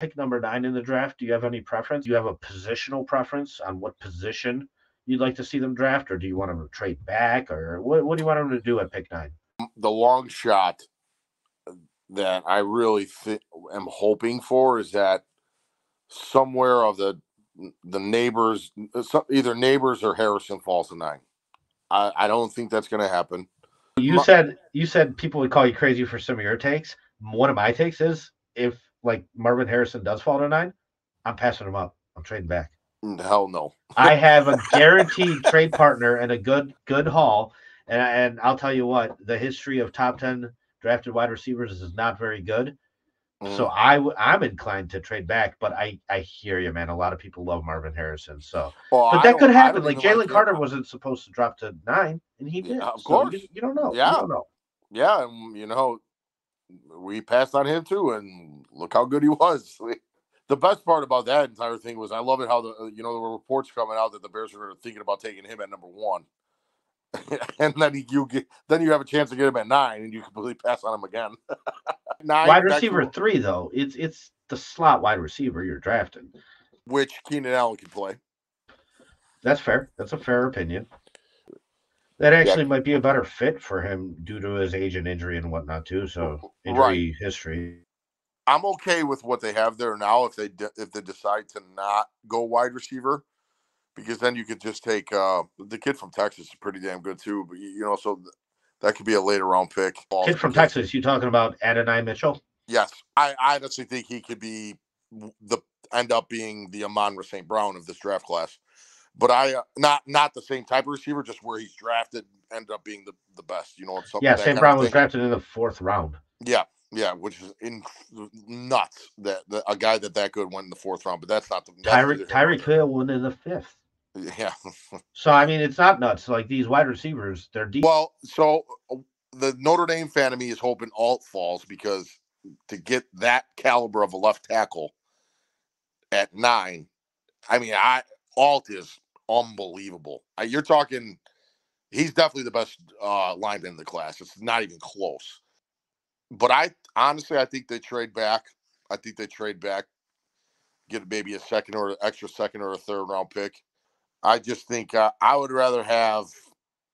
Pick number nine in the draft. Do you have any preference? Do you have a positional preference on what position you'd like to see them draft, or do you want them to trade back, or what, what do you want them to do at pick nine? The long shot that I really th- am hoping for is that somewhere of the the Nabers, either Nabers or Harrison falls to nine. I, I don't think that's going to happen. You my, said you said people would call you crazy for some of your takes. One of my takes is if like Marvin Harrison does fall to nine, I'm passing him up. I'm trading back. Mm, hell no. I have a guaranteed trade partner and a good good haul. And, and I'll tell you what, the history of top ten drafted wide receivers is not very good. Mm. So I w- I'm inclined to trade back, but I I hear you, man. A lot of people love Marvin Harrison, so well, but that could happen. Like Jalen like Carter wasn't supposed to drop to nine, and he did. Yeah, of so course, you, you, don't know. Yeah, you don't know. Yeah, and you know, we passed on him too, and look how good he was. the best part about that entire thing was I love it how the uh, you know there were reports coming out that the Bears were thinking about taking him at number one. and then you get then you have a chance to get him at nine, and you completely pass on him again. nine, wide receiver three, though it's it's the slot wide receiver you're drafting, which Keenan Allen can play. That's fair. That's a fair opinion. That actually yeah. might be a better fit for him due to his age and injury and whatnot too. So injury right. history. I'm okay with what they have there now. If they de- if they decide to not go wide receiver, because then you could just take uh, the kid from Texas is pretty damn good too. But you, know, so th- that could be a later round pick. Kid from Texas, you talking about Adonai Mitchell? Yes, I, I honestly think he could be the end up being the Amon St. Brown of this draft class. But I uh, not not the same type of receiver, just where he's drafted ended up being the, the best. You know, yeah. St. Brown was drafted in the fourth round. Yeah, yeah, which is in nuts that, that, a guy that that good went in the fourth round. But that's not the Tyreek Tyreek Hill went in the fifth. Yeah. so I mean, it's not nuts. Like these wide receivers, they're deep. Well, so uh, the Notre Dame fan of me is hoping Alt falls because to get that caliber of a left tackle at nine, I mean, I Alt is unbelievable. You're talking, he's definitely the best uh, lineman in the class. It's not even close. But I honestly, I think they trade back. I think they trade back, get maybe a second or extra second or a third round pick I just think uh, I would rather have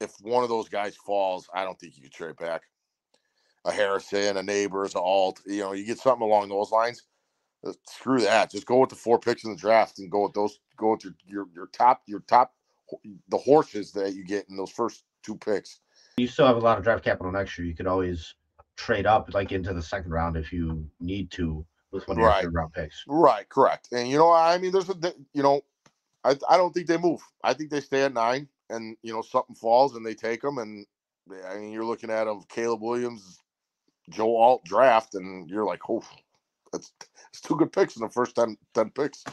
if one of those guys falls. I don't think you could trade back a Harrison, a Nabers, a Alt. You know, you get something along those lines. Uh, screw that. Just go with the four picks in the draft and go with those. Go with your your, your top your top the horses that you get in those first two picks. You still have a lot of draft capital next year. You could always trade up like into the second round if you need to with one of right. your third round picks. Right, correct. And you know, I mean, there's a you know, I, I don't think they move. I think they stay at nine, and you know something falls and they take them. And I mean, you're looking at a Caleb Williams, Joe Alt draft, and you're like, oh, it's two good picks in the first 10, 10 picks.